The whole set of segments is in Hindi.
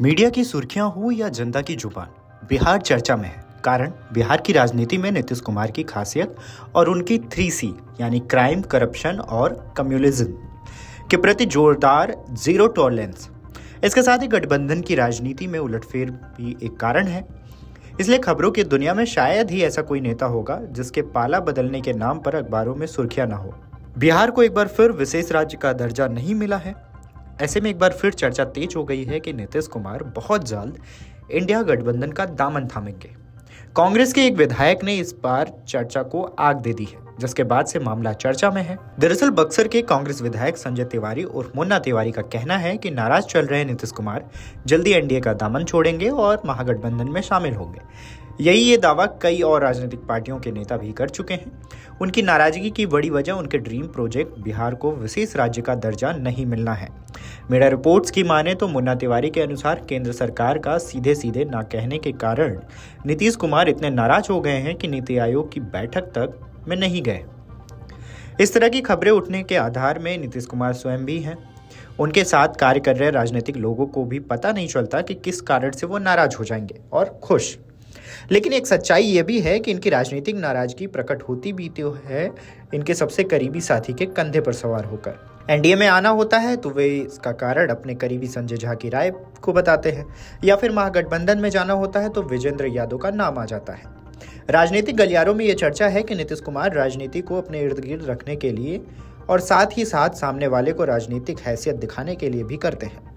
मीडिया की सुर्खियाँ हो या जनता की ज़ुबान? बिहार चर्चा में है। कारण, बिहार की राजनीति में नीतीश कुमार की खासियत और उनकी थ्री सी यानी क्राइम करप्शन और कम्युनिज्म के प्रति जोरदार ज़ीरो टॉलरेंस इसके साथ ही गठबंधन की राजनीति में उलटफेर भी एक कारण है। इसलिए खबरों की दुनिया में शायद ही ऐसा कोई नेता होगा जिसके पाला बदलने के नाम पर अखबारों में सुर्खियाँ ना हो। बिहार को एक बार फिर विशेष राज्य का दर्जा नहीं मिला है। ऐसे में एक बार फिर चर्चा तेज हो गई है कि नीतीश कुमार बहुत जल्द इंडिया गठबंधन का दामन थामेंगे। कांग्रेस के एक विधायक ने इस बार चर्चा को आग दे दी है, जिसके बाद से मामला चर्चा में है। दरअसल बक्सर के कांग्रेस विधायक संजय तिवारी और मुन्ना तिवारी का कहना है कि नाराज़ चल रहे नीतीश कुमार जल्दी एनडीए का दामन छोड़ेंगे और महागठबंधन में शामिल होंगे। यही ये दावा कई और राजनीतिक पार्टियों के नेता भी कर चुके हैं। उनकी नाराज़गी की बड़ी वजह उनके ड्रीम प्रोजेक्ट बिहार को विशेष राज्य का दर्जा नहीं मिलना है। मीडिया रिपोर्ट्स की माने तो मुन्ना तिवारी के अनुसार केंद्र सरकार का सीधे सीधे ना कहने के कारण नीतीश कुमार इतने नाराज़ हो गए हैं कि नीति आयोग की बैठक तक में नहीं गए। इस तरह की खबरें उठने के आधार में नीतीश कुमार स्वयं भी हैं। उनके साथ कार्य कर रहे राजनीतिक लोगों को भी पता नहीं चलता कि किस कारण से वो नाराज़ हो जाएँगे और खुश। लेकिन एक सच्चाई ये भी है कि इनकी राजनीतिक नाराज़गी प्रकट होती भी तो है, इनके सबसे करीबी साथी के कंधे पर सवार होकर। एनडीए में आना होता है तो वे इसका कारण अपने करीबी संजय झा की राय को बताते हैं, या फिर महागठबंधन में जाना होता है तो विजेंद्र यादव का नाम आ जाता है। राजनीतिक गलियारों में यह चर्चा है कि नीतीश कुमार राजनीति को अपने इर्द गिर्द रखने के लिए और साथ ही साथ सामने वाले को राजनीतिक हैसियत दिखाने के लिए भी करते हैं।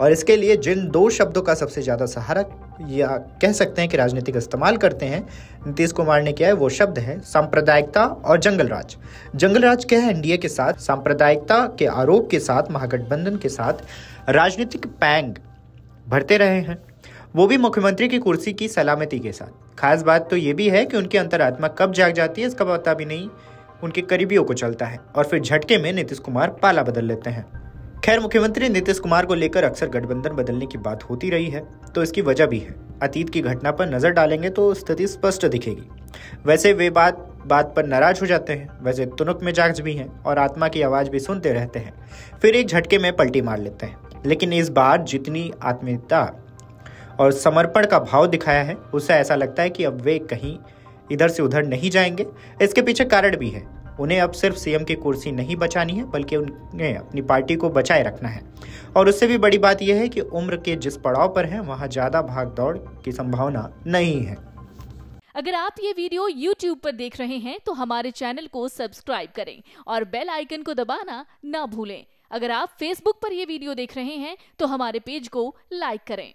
और इसके लिए जिन दो शब्दों का सबसे ज़्यादा सहारा या कह सकते हैं कि राजनीतिक इस्तेमाल करते हैं, नीतीश कुमार ने किया है, वो शब्द है सांप्रदायिकता और जंगल राज जंगल राज क्या है? एनडीए के साथ, सांप्रदायिकता के आरोप के साथ, महागठबंधन के साथ राजनीतिक पैंग भरते रहे हैं। वो भी मुख्यमंत्री की कुर्सी की सलामती के साथ। खास बात तो ये भी है कि उनकी अंतरात्मा कब जाग जाती है, इसका पता भी नहीं। उनके करीबियों को चलता है और फिर झटके में नीतीश कुमार पाला बदल लेते हैं। खैर, मुख्यमंत्री नीतीश कुमार को लेकर अक्सर गठबंधन बदलने की बात होती रही है तो इसकी वजह भी है। अतीत की घटना पर नज़र डालेंगे तो स्थिति स्पष्ट दिखेगी। वैसे वे बात बात पर नाराज़ हो जाते हैं, वैसे तुनक में जाग भी हैं और आत्मा की आवाज़ भी सुनते रहते हैं। फिर एक झटके में पलटी मार लेते हैं, लेकिन इस बार जितनी आत्मीयता और समर्पण का भाव दिखाया है उससे ऐसा लगता है कि अब वे कहीं इधर से उधर नहीं जाएँगे। इसके पीछे कारण भी है। उन्हें अब सिर्फ़ सीएम की कुर्सी नहीं बचानी है, बल्कि उन्हें अपनी पार्टी को बचाए रखना है। और उससे भी बड़ी बात यह है कि उम्र के जिस पड़ाव पर हैं, वहाँ ज़्यादा भाग दौड़ की संभावना नहीं है। अगर आप ये वीडियो YouTube पर देख रहे हैं तो हमारे चैनल को सब्सक्राइब करें और बेल आइकन को दबाना ना भूलें। अगर आप Facebook पर यह वीडियो देख रहे हैं तो हमारे पेज को लाइक करें।